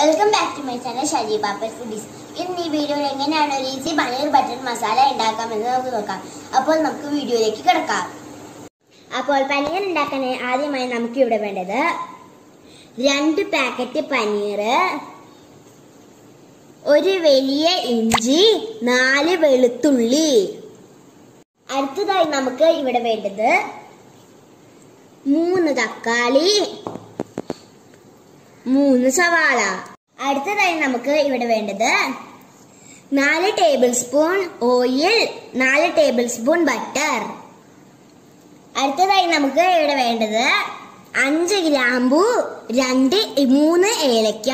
Welcome back to my channel Shaji പാപ്പർ foodies ഇന്ന് ഈ വീഡിയോയിൽ എങ്ങനെയാണ് ഒരു ഈസി പനീർ ബട്ടർ മസാല ഉണ്ടാക്കാമെന്ന് നമുക്ക് നോക്കാം. അപ്പോൾ നമുക്ക് വീഡിയോയിലേക്ക് കിടക്കാം. അപ്പോൾ പനീർ ഉണ്ടാക്കാൻ ആദ്യമായി നമുക്ക് ഇവിടെ വേണ്ടത് രണ്ട് പാക്കറ്റ് പനീർ ഒരു വലിയ ഇഞ്ചി നാല് വെളുത്തുള്ളി. അടുത്തതായി നമുക്ക് ഇവിടെ വേണ്ടത് മൂന്ന് തക്കാളി മൂന്ന് സവാള. അടുത്തതായി നമുക്ക് ഇവിടെ വേണ്ടത് നാല് ടേബിൾ സ്പൂൺ ഓയിൽ നാല് ടേബിൾ സ്പൂൺ ബട്ടർ അടുത്തതായി നമുക്ക് ഇവിടെ വേണ്ടത് അഞ്ച് ഗ്രാമ്പു രണ്ട് മൂന്ന് ഏലക്ക.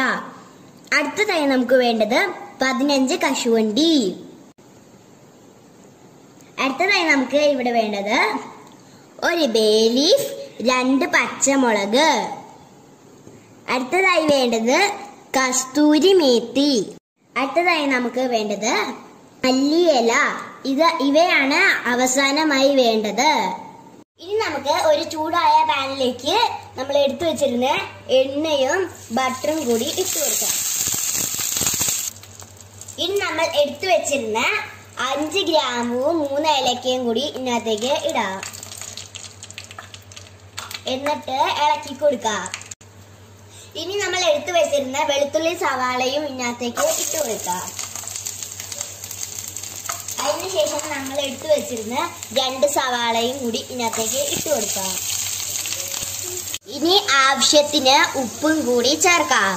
അടുത്തതായി നമുക്ക് വേണ്ടത് പതിനഞ്ച് കശുവണ്ടി. അടുത്തതായി നമുക്ക് ഇവിടെ വേണ്ടത് ഒരു ബേ ലീഫ് രണ്ട് പച്ചമുളക്. അടുത്തതായി വേണ്ടത് കസ്തൂരി മേത്തി. അടുത്തതായി നമുക്ക് വേണ്ടത് മല്ലിയില ഇത് ഇവയാണ് അവസാനമായി വേണ്ടത്. ഇനി നമുക്ക് ഒരു ചൂടായ പാനിലേക്ക് നമ്മൾ എടുത്തു വെച്ചിരുന്ന എണ്ണയും ബട്ടറും കൂടി ഇട്ട് കൊടുക്കാം. ഇനി നമ്മൾ എടുത്തു വെച്ചിരുന്ന അഞ്ച് ഗ്രാമവും മൂന്ന് ഏലക്കയും കൂടി ഇതിനകത്തേക്ക് ഇടാം. എന്നിട്ട് ഇളക്കി കൊടുക്കാം. ഇനി നമ്മൾ എടുത്തു വെച്ചിരുന്ന വെളുത്തുള്ളി സവാളയും ഇതിനകത്തേക്ക് ഇട്ട് കൊടുക്കാം. അതിനുശേഷം നമ്മൾ എടുത്തു വെച്ചിരുന്ന രണ്ട് സവാളയും കൂടി ഇതിനകത്തേക്ക് ഇട്ട് കൊടുക്കാം. ഇനി ആവശ്യത്തിന് ഉപ്പും കൂടി ചേർക്കാം.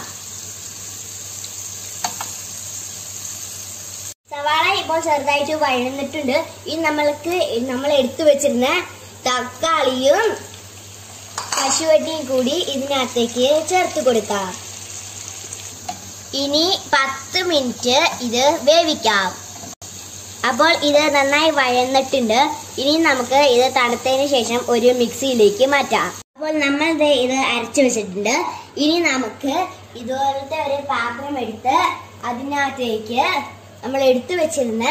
സവാള ഇപ്പോൾ ചെറുതായിട്ട് വഴന്നിട്ടുണ്ട്. ഇനി നമ്മൾക്ക് നമ്മൾ എടുത്തു വെച്ചിരുന്ന തക്കാളിയും കശുവട്ടിയും കൂടി ഇതിനകത്തേക്ക് ചേർത്ത് കൊടുക്കാം. ഇനി പത്ത് മിനിറ്റ് ഇത് വേവിക്കാം. അപ്പോൾ ഇത് നന്നായി വഴന്നിട്ടുണ്ട്. ഇനി നമുക്ക് ഇത് തണുത്തതിന് ശേഷം ഒരു മിക്സിയിലേക്ക് മാറ്റാം. അപ്പോൾ നമ്മൾ ഇത് അരച്ചു വെച്ചിട്ടുണ്ട്. ഇനി നമുക്ക് ഇതുപോലത്തെ ഒരു പാത്രം എടുത്ത് അതിനകത്തേക്ക് നമ്മൾ എടുത്തു വെച്ചിരുന്ന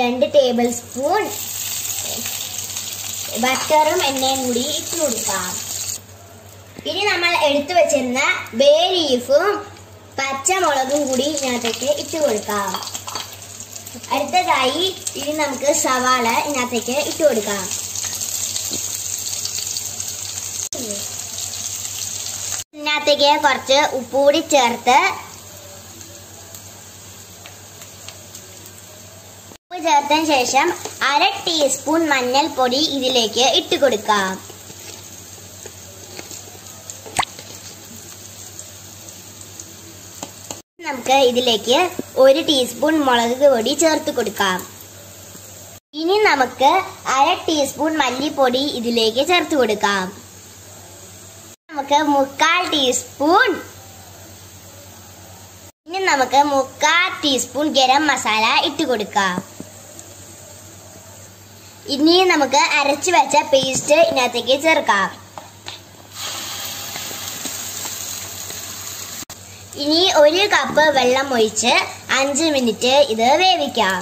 രണ്ട് ടേബിൾ സ്പൂൺ ബട്ടറും എണ്ണയും കൂടി ഇട്ട് കൊടുക്കാം. ഇനി നമ്മൾ എടുത്തു വെച്ചിരുന്ന ബേ ലീഫും പച്ചമുളകും കൂടി ഇതിനകത്തേക്ക് ഇട്ട് കൊടുക്കാം. അടുത്തതായി ഇനി നമുക്ക് സവാള ഇതിനകത്തേക്ക് ഇട്ട് കൊടുക്കാം. ഇതിനകത്തേക്ക് കുറച്ച് ഉപ്പ് കൂടി ചേർത്ത് ഉപ്പ് ചേർത്തതിന് ശേഷം അര ടീസ്പൂൺ മഞ്ഞൾപ്പൊടി ഇതിലേക്ക് ഇട്ട് കൊടുക്കാം. നമുക്ക് ഇതിലേക്ക് ഒരു ടീസ്പൂൺ മുളക് പൊടി ചേർത്ത് കൊടുക്കാം. ഇനി നമുക്ക് അര ടീസ്പൂൺ മല്ലിപ്പൊടി ഇതിലേക്ക് ചേർത്ത് കൊടുക്കാം. നമുക്ക് മുക്കാൽ ടീസ്പൂൺ ഇനി നമുക്ക് മുക്കാൽ ടീസ്പൂൺ ഗരം മസാല ഇട്ട് കൊടുക്കാം. ഇനി നമുക്ക് അരച്ചു വെച്ച പേസ്റ്റ് ഇതിനകത്തേക്ക് ചേർക്കാം. ഇനി ഒരു കപ്പ് വെള്ളം ഒഴിച്ച് അഞ്ച് മിനിറ്റ് ഇത് വേവിക്കാം.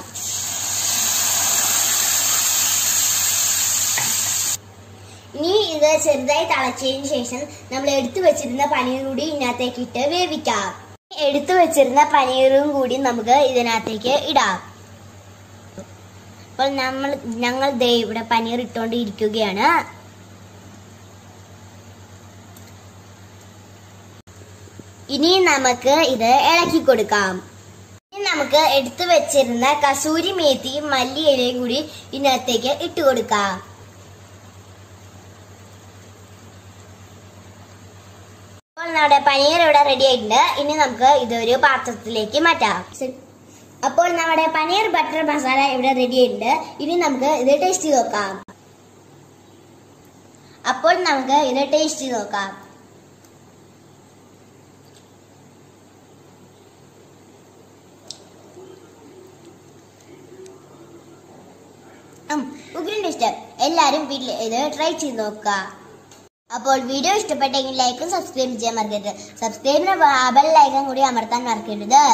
ഇനി ഇത് ചെറുതായി തിളച്ചതിന് ശേഷം നമ്മൾ എടുത്തു വെച്ചിരുന്ന പനീർ കൂടി ഇതിനകത്തേക്ക് ഇട്ട് വേവിക്കാം. എടുത്തു വെച്ചിരുന്ന പനീറും കൂടി നമുക്ക് ഇതിനകത്തേക്ക് ഇടാം. അപ്പോൾ നമ്മൾ ഞങ്ങൾ ദേ ഇവിടെ പനീർ ഇട്ടുകൊണ്ടിരിക്കുകയാണ്. ഇനി നമുക്ക് ഇത് ഇളക്കി കൊടുക്കാം. ഇനി നമുക്ക് എടുത്തു വെച്ചിരുന്ന കസൂരി മേത്തിയും മല്ലിയിലയും കൂടി ഇതിനകത്തേക്ക് ഇട്ട് കൊടുക്കാം. അപ്പോൾ നമ്മുടെ പനീർ ഇവിടെ റെഡി ആയിട്ടുണ്ട്. ഇനി നമുക്ക് ഇതൊരു പാത്രത്തിലേക്ക് മാറ്റാം. അപ്പോൾ നമ്മുടെ പനീർ ബട്ടർ മസാല ഇവിടെ റെഡി ആയിട്ടുണ്ട്. ഇനി നമുക്ക് ഇത് ടേസ്റ്റ് നോക്കാം. അപ്പോൾ നമുക്ക് ഇത് ടേസ്റ്റ് നോക്കാം. ഉഗ്രൻ ഇഷ്ടം എല്ലാവരും വീട്ടിൽ ഇത് ട്രൈ ചെയ്ത് നോക്കുക. അപ്പോൾ വീഡിയോ ഇഷ്ടപ്പെട്ടെങ്കിൽ ലൈക്കും സബ്സ്ക്രൈബ് ചെയ്യാൻ മറക്കരുത്. സബ്സ്ക്രൈബിന് ബെൽ ലൈക്കും കൂടി അമർത്താൻ മറക്കരുത്.